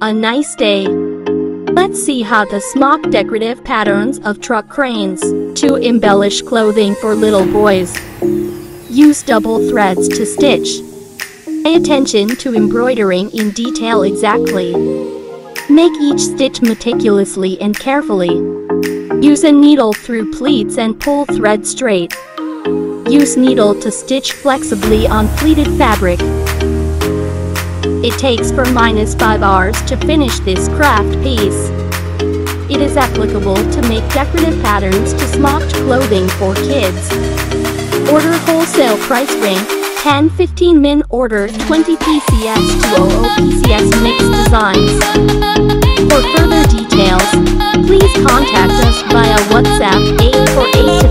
a nice day. Let's see how to smock decorative patterns of truck cranes to embellish clothing for little boys. Use double threads to stitch. Pay attention to embroidering in detail exactly. Make each stitch meticulously and carefully. Use a needle through pleats and pull thread straight. Use needle to stitch flexibly on pleated fabric. It takes for minus 5 hours to finish this craft piece. It is applicable to make decorative patterns to smocked clothing for kids. Order wholesale price ring 10 15 min order 20 PCS 200 PCS mixed designs. For further details, please contact us via WhatsApp 848